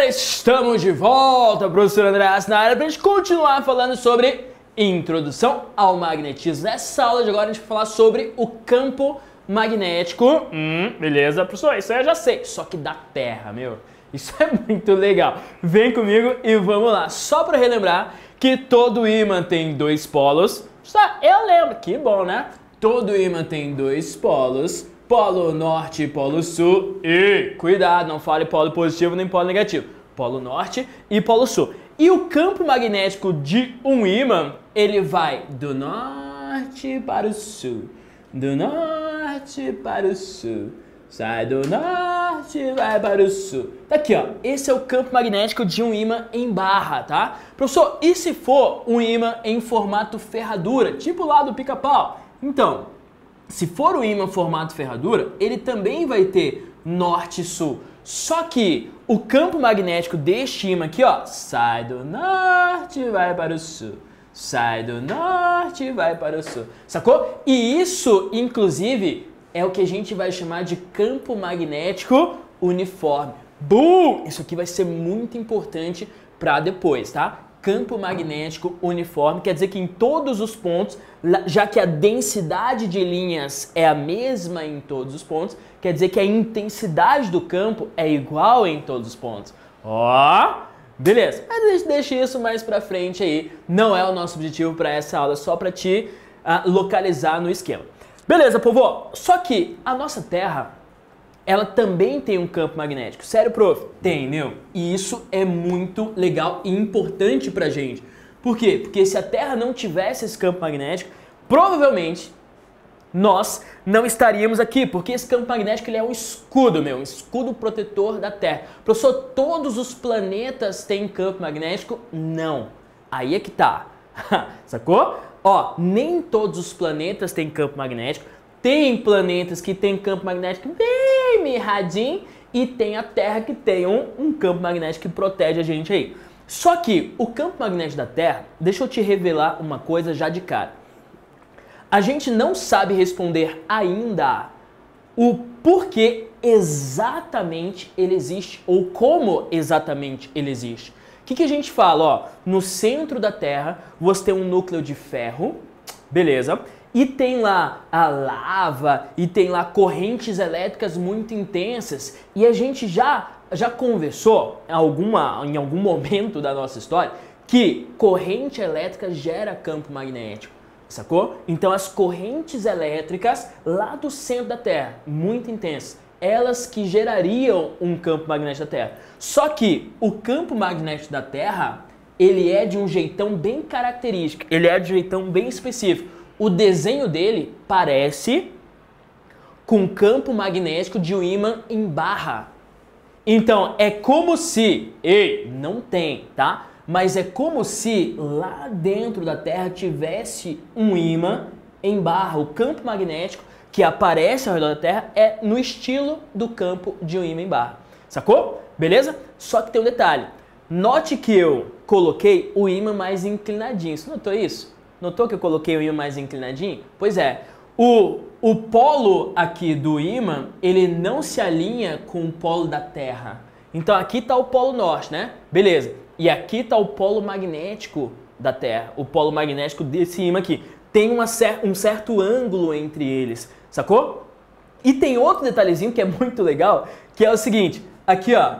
galera, estamos de volta, professor André na área, para a gente continuar falando sobre introdução ao magnetismo. Nessa aula de agora a gente vai falar sobre o campo magnético. Hum, beleza, professor, isso aí eu já sei, só que da Terra, meu. Isso é muito legal. Vem comigo e vamos lá. Só para relembrar que todo ímã tem dois polos. Eu lembro, que bom, né? Todo ímã tem dois polos polo norte e polo sul. E cuidado, não fale polo positivo nem polo negativo. Polo norte e polo sul. E o campo magnético de um ímã, ele vai do norte para o sul. Do norte para o sul. Sai do norte e vai para o sul. Tá aqui, ó. Esse é o campo magnético de um ímã em barra, tá? Professor, e se for um ímã em formato ferradura, tipo lá do pica-pau? Então, se for o ímã formato ferradura, ele também vai ter norte e sul. Só que o campo magnético deste ímã aqui, ó, sai do norte e vai para o sul. Sai do norte e vai para o sul. Sacou? E isso, inclusive, é o que a gente vai chamar de campo magnético uniforme. Boom! Isso aqui vai ser muito importante para depois, tá? Campo magnético uniforme, quer dizer que em todos os pontos, já que a densidade de linhas é a mesma em todos os pontos, quer dizer que a intensidade do campo é igual em todos os pontos. Ó, beleza. Mas deixa isso mais pra frente aí, não é o nosso objetivo para essa aula, só para te uh, localizar no esquema. Beleza, povo? Só que a nossa Terra ela também tem um campo magnético. Sério, prof? Tem, meu. E isso é muito legal e importante pra gente. Por quê? Porque se a Terra não tivesse esse campo magnético, provavelmente nós não estaríamos aqui, porque esse campo magnético ele é um escudo, meu, um escudo protetor da Terra. Professor, todos os planetas têm campo magnético? Não. Aí é que tá. Sacou? Ó, nem todos os planetas têm campo magnético. Tem planetas que têm campo magnético bem mirradinho e tem a Terra que tem um, um campo magnético que protege a gente aí. Só que o campo magnético da Terra, deixa eu te revelar uma coisa já de cara. A gente não sabe responder ainda o porquê exatamente ele existe ou como exatamente ele existe. O que, que a gente fala? Ó, no centro da Terra você tem um núcleo de ferro, beleza? E tem lá a lava e tem lá correntes elétricas muito intensas. E a gente já já conversou em, alguma, em algum momento da nossa história que corrente elétrica gera campo magnético. Sacou? Então as correntes elétricas lá do centro da Terra, muito intensas, elas que gerariam um campo magnético da Terra. Só que o campo magnético da Terra, ele é de um jeitão bem característico, ele é de um jeitão bem específico o desenho dele parece com campo magnético de um ímã em barra. Então é como se, ei, não tem, tá? Mas é como se lá dentro da Terra tivesse um ímã em barra. O campo magnético que aparece ao redor da Terra é no estilo do campo de um ímã em barra. Sacou? Beleza? Só que tem um detalhe. Note que eu coloquei o ímã mais inclinadinho. Você notou isso? Notou que eu coloquei o ímã mais inclinadinho? Pois é, o, o polo aqui do ímã, ele não se alinha com o polo da Terra. Então aqui está o polo norte, né? Beleza. E aqui está o polo magnético da Terra, o polo magnético desse ímã aqui. Tem uma cer um certo ângulo entre eles, sacou? E tem outro detalhezinho que é muito legal, que é o seguinte, aqui ó,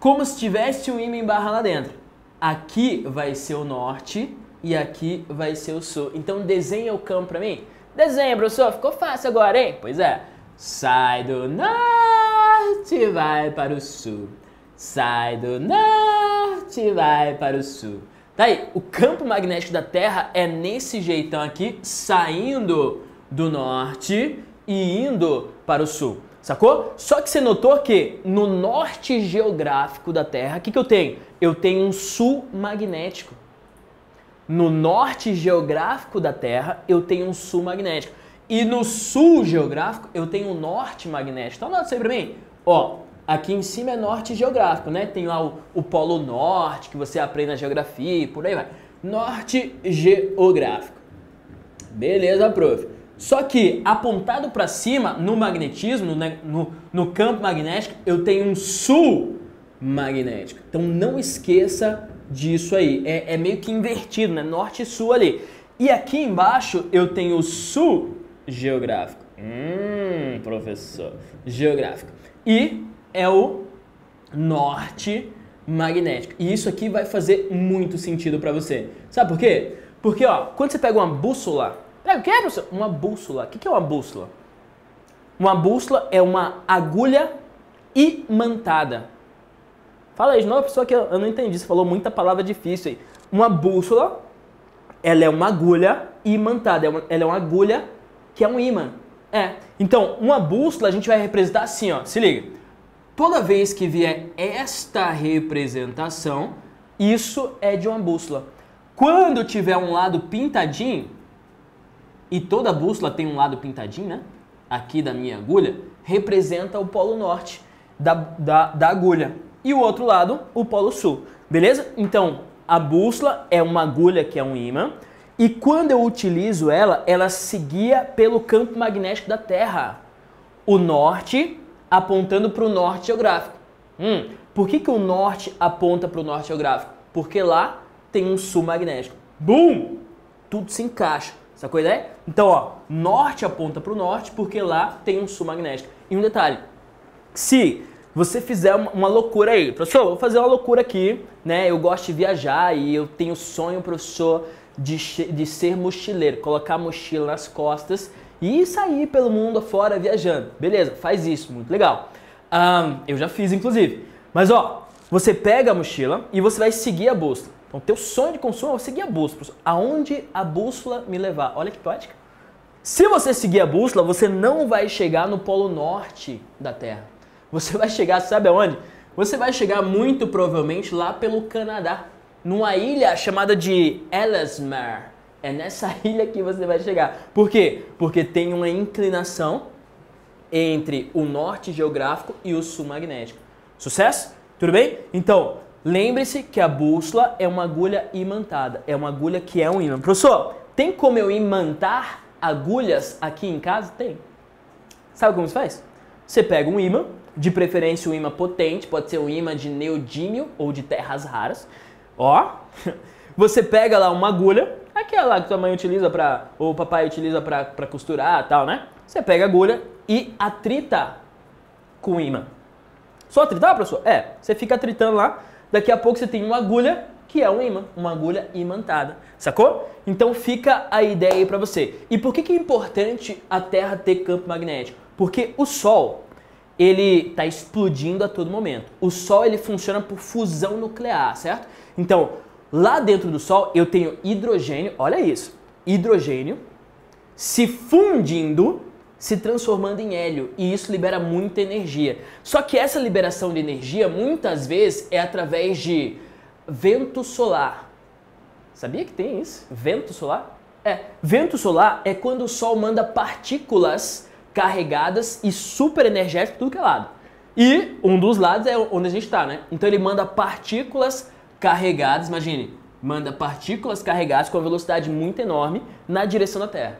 como se tivesse um ímã em barra lá dentro. Aqui vai ser o norte e aqui vai ser o sul. Então desenha o campo para mim. Desenha, professor. Ficou fácil agora, hein? Pois é. Sai do norte e vai para o sul. Sai do norte e vai para o sul. Tá aí, o campo magnético da Terra é nesse jeitão aqui, saindo do norte e indo para o sul. Sacou? Só que você notou que no norte geográfico da Terra, o que, que eu tenho? Eu tenho um sul magnético no norte geográfico da Terra, eu tenho um sul magnético. E no sul geográfico, eu tenho um norte magnético. Então, anota isso aí pra mim. Ó, aqui em cima é norte geográfico, né? Tem lá o, o polo norte, que você aprende na geografia, por aí vai. Norte geográfico. Beleza, prof. Só que apontado para cima, no magnetismo, né, no, no campo magnético, eu tenho um sul magnético. Então não esqueça disso aí. É, é meio que invertido, né? Norte e sul ali. E aqui embaixo eu tenho o sul geográfico. Hum, professor. Geográfico. E é o norte magnético. E isso aqui vai fazer muito sentido para você. Sabe por quê? Porque, ó, quando você pega uma bússola, pega o que, professor? Uma bússola. O que é uma bússola? Uma bússola é uma agulha imantada. Fala aí de novo, pessoa que eu não entendi. Você falou muita palavra difícil aí. Uma bússola, ela é uma agulha imantada. É ela é uma agulha que é um ímã. É. Então, uma bússola a gente vai representar assim, ó. Se liga. Toda vez que vier esta representação, isso é de uma bússola. Quando tiver um lado pintadinho, e toda bússola tem um lado pintadinho, né? Aqui da minha agulha, representa o polo norte da, da, da agulha. E o outro lado, o polo sul. Beleza? Então, a bússola é uma agulha que é um ímã. E quando eu utilizo ela, ela seguia pelo campo magnético da Terra. O norte apontando para o norte geográfico. Hum, por que, que o norte aponta para o norte geográfico? Porque lá tem um sul magnético. Bum! Tudo se encaixa. Sacou a ideia? Então, ó, norte aponta para o norte porque lá tem um sul magnético. E um detalhe, se você fizer uma loucura aí, professor, vou fazer uma loucura aqui, né? Eu gosto de viajar e eu tenho sonho, professor, de, de ser mochileiro, colocar a mochila nas costas e sair pelo mundo afora viajando. Beleza, faz isso, muito legal. Um, eu já fiz, inclusive. Mas ó, você pega a mochila e você vai seguir a bússola. Então, teu sonho de consumo é seguir a bússola. Aonde a bússola me levar? Olha que poética. Se você seguir a bússola, você não vai chegar no polo norte da Terra. Você vai chegar, sabe aonde? Você vai chegar muito provavelmente lá pelo Canadá, numa ilha chamada de Ellesmere. É nessa ilha que você vai chegar. Por quê? Porque tem uma inclinação entre o norte geográfico e o sul magnético. Sucesso? Tudo bem? Então, lembre-se que a bússola é uma agulha imantada. É uma agulha que é um imã. Professor, tem como eu imantar agulhas aqui em casa? Tem. Sabe como se faz? Você pega um imã, de preferência um imã potente, pode ser um imã de neodímio ou de terras raras. Ó, você pega lá uma agulha, aquela que tua mãe utiliza para, ou o papai utiliza para costurar tal, né? Você pega a agulha e atrita com o imã. Só atritar, professor? É, você fica atritando lá, daqui a pouco você tem uma agulha que é um imã, uma agulha imantada, sacou? Então fica a ideia aí para você. E por que, que é importante a Terra ter campo magnético? Porque o Sol, ele está explodindo a todo momento. O Sol ele funciona por fusão nuclear, certo? Então, lá dentro do Sol eu tenho hidrogênio, olha isso, hidrogênio se fundindo, se transformando em hélio e isso libera muita energia. Só que essa liberação de energia muitas vezes é através de vento solar. Sabia que tem isso? Vento solar? É, vento solar é quando o Sol manda partículas carregadas e super energéticas tudo que é lado. E um dos lados é onde a gente está, né? Então ele manda partículas carregadas, imagine, manda partículas carregadas com uma velocidade muito enorme na direção da Terra.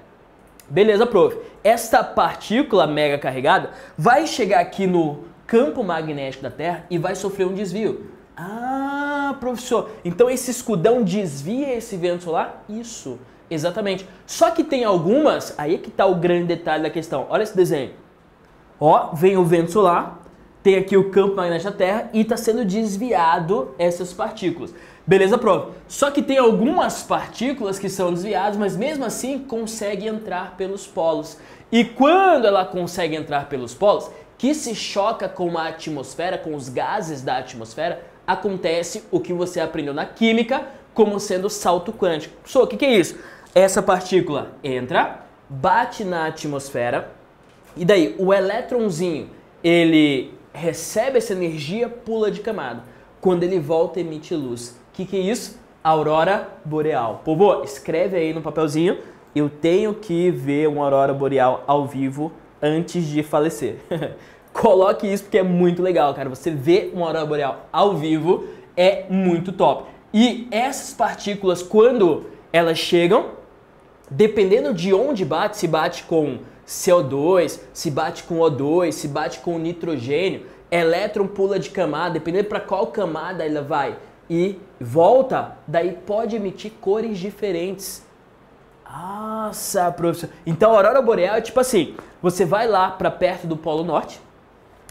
Beleza, prof. Esta partícula mega carregada vai chegar aqui no campo magnético da Terra e vai sofrer um desvio. Ah, professor, então esse escudão desvia esse vento solar? Isso. Exatamente. Só que tem algumas, aí é que está o grande detalhe da questão. Olha esse desenho. Ó, vem o vento solar, tem aqui o campo magnético da Terra e está sendo desviado essas partículas. Beleza, prof. Só que tem algumas partículas que são desviadas, mas mesmo assim consegue entrar pelos polos. E quando ela consegue entrar pelos polos, que se choca com a atmosfera, com os gases da atmosfera, acontece o que você aprendeu na química como sendo salto quântico. Professor, o que, que é isso? Essa partícula entra, bate na atmosfera e daí o elétronzinho ele recebe essa energia, pula de camada. Quando ele volta, emite luz. O que, que é isso? Aurora boreal. Povo, escreve aí no papelzinho. Eu tenho que ver uma aurora boreal ao vivo antes de falecer. Coloque isso porque é muito legal, cara. Você ver uma aurora boreal ao vivo é muito top. E essas partículas, quando elas chegam, dependendo de onde bate, se bate com CO2, se bate com O2, se bate com nitrogênio, elétron pula de camada, dependendo para qual camada ela vai e volta, daí pode emitir cores diferentes. Nossa, professor. Então a aurora boreal é tipo assim, você vai lá para perto do Polo Norte,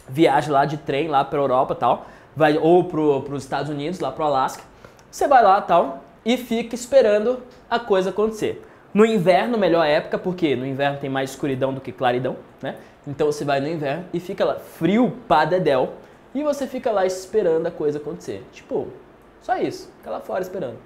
viaja lá de trem lá para Europa tal, vai ou para os Estados Unidos, lá para o Alasca. Você vai lá tal e fica esperando a coisa acontecer. No inverno, melhor época, porque no inverno tem mais escuridão do que claridão, né? Então você vai no inverno e fica lá frio pra dedéu e você fica lá esperando a coisa acontecer. Tipo, só isso, fica lá fora esperando.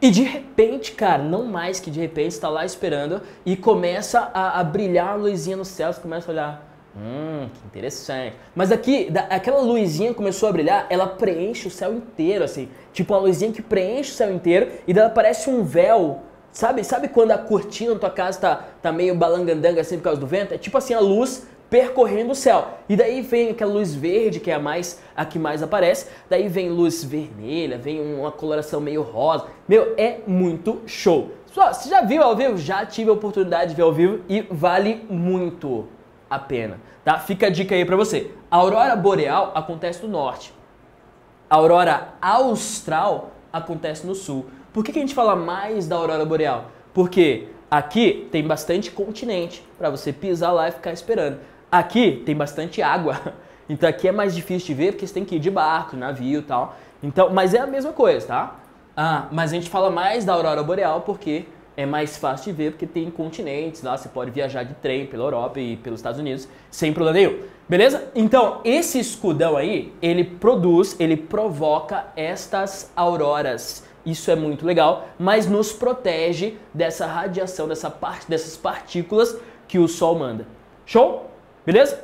E de repente, cara, não mais que de repente, está lá esperando e começa a, a brilhar a luzinha no céu, você começa a olhar, hum, que interessante. Mas aqui, da, aquela luzinha começou a brilhar, ela preenche o céu inteiro, assim. Tipo uma luzinha que preenche o céu inteiro e daí parece um véu Sabe, sabe quando a cortina da tua casa tá, tá meio balangandanga assim por causa do vento? É tipo assim a luz percorrendo o céu. E daí vem aquela luz verde, que é a mais a que mais aparece. Daí vem luz vermelha, vem uma coloração meio rosa. Meu, é muito show. Só, você já viu ao vivo? Já tive a oportunidade de ver ao vivo e vale muito a pena, tá? Fica a dica aí para você. A aurora boreal acontece no norte. A aurora austral acontece no sul. Por que, que a gente fala mais da aurora boreal? Porque aqui tem bastante continente para você pisar lá e ficar esperando. Aqui tem bastante água, então aqui é mais difícil de ver porque você tem que ir de barco, navio e tal. Então, mas é a mesma coisa, tá? Ah, mas a gente fala mais da aurora boreal porque é mais fácil de ver porque tem continentes lá, você pode viajar de trem pela Europa e pelos Estados Unidos sem problema nenhum. Beleza? Então, esse escudão aí, ele produz, ele provoca estas auroras isso é muito legal, mas nos protege dessa radiação, dessa parte, dessas partículas que o Sol manda. Show? Beleza?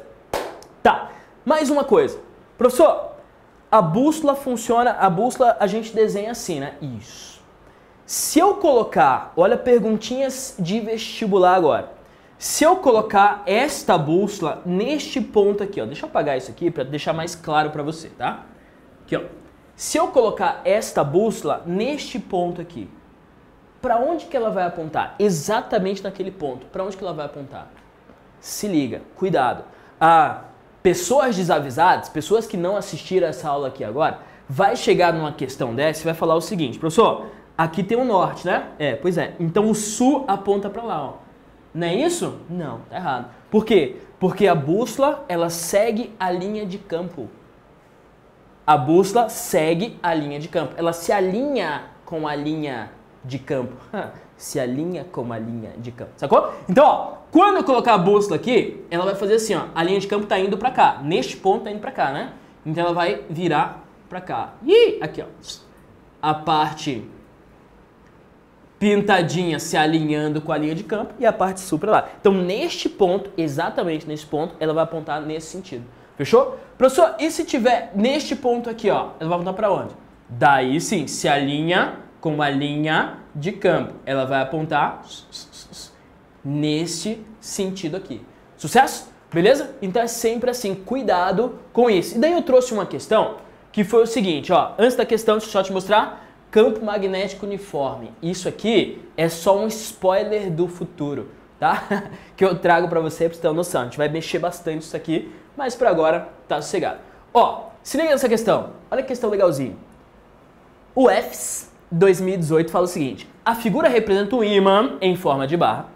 Tá. Mais uma coisa. Professor, a bússola funciona, a bússola a gente desenha assim, né? Isso. Se eu colocar, olha perguntinhas de vestibular agora. Se eu colocar esta bússola neste ponto aqui, ó, deixa eu apagar isso aqui para deixar mais claro para você, tá? Aqui, ó. Se eu colocar esta bússola neste ponto aqui, para onde que ela vai apontar? Exatamente naquele ponto. Para onde que ela vai apontar? Se liga, cuidado. Ah, pessoas desavisadas, pessoas que não assistiram essa aula aqui agora, vai chegar numa questão dessa e vai falar o seguinte, professor, aqui tem o norte, né? É, pois é. Então o sul aponta para lá, ó. Não é isso? Não, tá errado. Por quê? Porque a bússola, ela segue a linha de campo. A bússola segue a linha de campo. Ela se alinha com a linha de campo. se alinha com a linha de campo. Sacou? Então, ó, quando eu colocar a bússola aqui, ela vai fazer assim, ó. A linha de campo tá indo para cá. Neste ponto tá indo para cá, né? Então ela vai virar para cá. E aqui, ó. A parte pintadinha se alinhando com a linha de campo e a parte sul para lá. Então, neste ponto, exatamente nesse ponto, ela vai apontar nesse sentido. Fechou? Professor, e se tiver neste ponto aqui, ó? Ela vai apontar para onde? Daí sim, se alinha com uma linha de campo. Ela vai apontar neste sentido aqui. Sucesso? Beleza? Então é sempre assim, cuidado com isso. E daí eu trouxe uma questão que foi o seguinte, ó. Antes da questão, deixa eu só te mostrar. Campo magnético uniforme. Isso aqui é só um spoiler do futuro, tá? que eu trago para você para você ter uma noção. A gente vai mexer bastante isso aqui mas por agora tá sossegado. Ó, se liga nessa questão. Olha que questão legalzinha. O EFS 2018 fala o seguinte: a figura representa um ímã em forma de barra,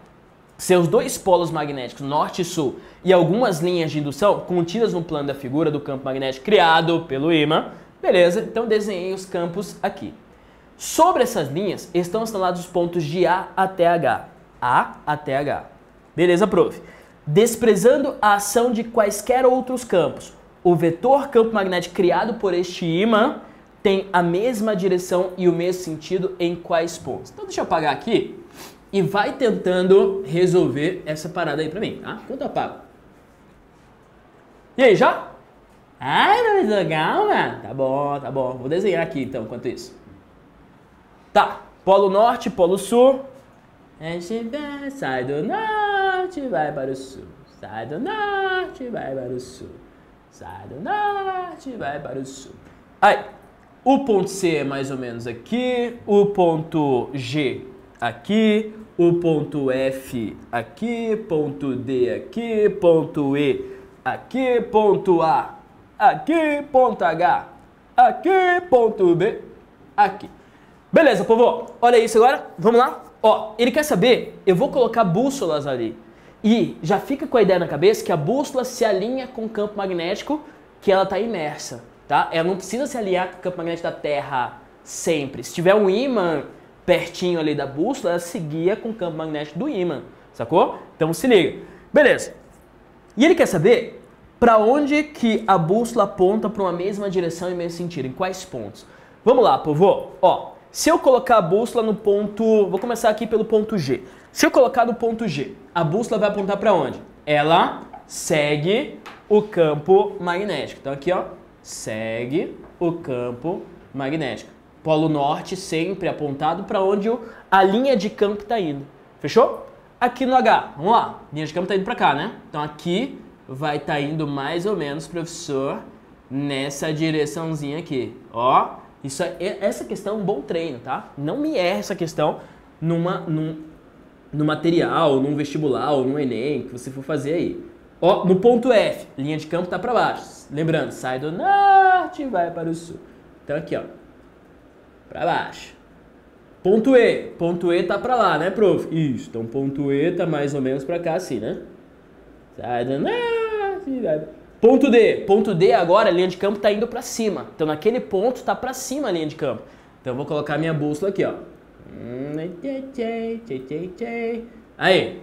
seus dois polos magnéticos, norte e sul, e algumas linhas de indução contidas no plano da figura do campo magnético criado pelo ímã. Beleza? Então desenhei os campos aqui. Sobre essas linhas estão assinalados os pontos de A até H. A até H. Beleza, prof? Desprezando a ação de quaisquer outros campos. O vetor campo magnético criado por este ímã tem a mesma direção e o mesmo sentido em quais pontos. Então deixa eu apagar aqui e vai tentando resolver essa parada aí pra mim, tá? Enquanto eu apago. E aí, já? Ai, legal, mano. Tá bom, tá bom. Vou desenhar aqui então, enquanto isso. Tá, polo norte, polo sul. Sai do norte norte, vai para o sul. Sai do norte, vai para o sul. Sai do norte, vai para o sul. Aí, o ponto C é mais ou menos aqui, o ponto G aqui, o ponto F aqui, ponto D aqui, ponto E aqui ponto A, aqui ponto H, aqui ponto B, aqui. Beleza, povo? Olha isso agora. Vamos lá? Ó, ele quer saber, eu vou colocar bússolas ali. E já fica com a ideia na cabeça que a bússola se alinha com o campo magnético que ela está imersa, tá? Ela não precisa se alinhar com o campo magnético da Terra sempre. Se tiver um ímã pertinho ali da bússola, ela seguia com o campo magnético do ímã, sacou? Então se liga. Beleza. E ele quer saber para onde que a bússola aponta para uma mesma direção e mesmo sentido, em quais pontos. Vamos lá, povo. Ó, se eu colocar a bússola no ponto, vou começar aqui pelo ponto G. Se eu colocar no ponto G, a bússola vai apontar para onde? Ela segue o campo magnético. Então aqui, ó, segue o campo magnético. Polo norte sempre apontado para onde a linha de campo está indo. Fechou? Aqui no H, vamos lá. Linha de campo está indo para cá, né? Então aqui vai estar tá indo mais ou menos, professor, nessa direçãozinha aqui. Ó, isso é, essa questão é um bom treino, tá? Não me erre essa questão numa, num, no material, num vestibular no Enem que você for fazer aí. Ó, no ponto F, linha de campo tá para baixo. Lembrando, sai do norte e vai para o sul. Então aqui, ó, para baixo. Ponto E, ponto E tá para lá, né, prof? Isso, então ponto E tá mais ou menos para cá assim, né? Sai do norte e vai Ponto D. Ponto D agora, a linha de campo está indo para cima. Então naquele ponto está para cima a linha de campo. Então eu vou colocar minha bússola aqui, ó. Aí.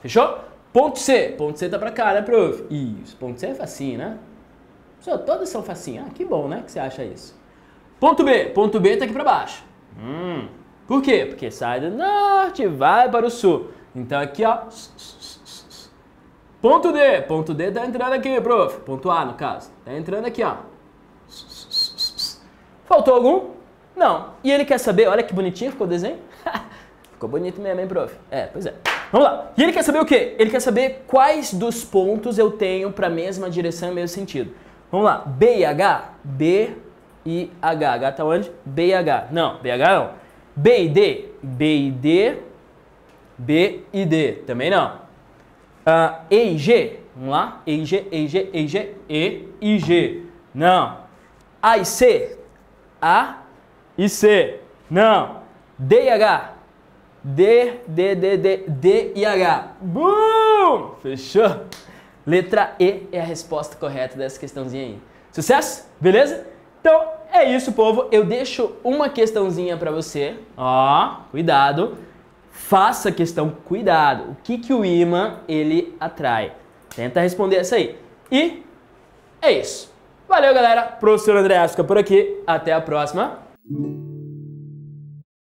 Fechou? Ponto C. Ponto C tá para cá, né, prof? Isso. Ponto C é facinho, né? Só, todos são facinho. Ah, que bom, né, que você acha isso. Ponto B. Ponto B tá aqui para baixo. Hum. Por quê? Porque sai do norte e vai para o sul. Então aqui, ó. Ponto D. Ponto D tá entrando aqui, prof. Ponto A, no caso. Tá entrando aqui, ó. Faltou algum? Não. E ele quer saber, olha que bonitinho ficou o desenho. ficou bonito mesmo, hein, prof? É, pois é. Vamos lá. E ele quer saber o quê? Ele quer saber quais dos pontos eu tenho para a mesma direção e mesmo sentido. Vamos lá. B e H? B e H. H tá onde? B e H. Não, B e H não. B e D? B e D. B e D. Também não. Uh, e e G, vamos lá? E e G, E e G, E e G, E e G. Não. A e C, A e C. Não. D e H. D, D, D, D, D e H. Bum! Fechou? Letra E é a resposta correta dessa questãozinha aí. Sucesso? Beleza? Então, é isso, povo. Eu deixo uma questãozinha para você. Ó, cuidado faça a questão cuidado. O que, que o imã ele atrai? Tenta responder essa aí. E é isso. Valeu, galera. Professor André fica por aqui. Até a próxima. Thank you.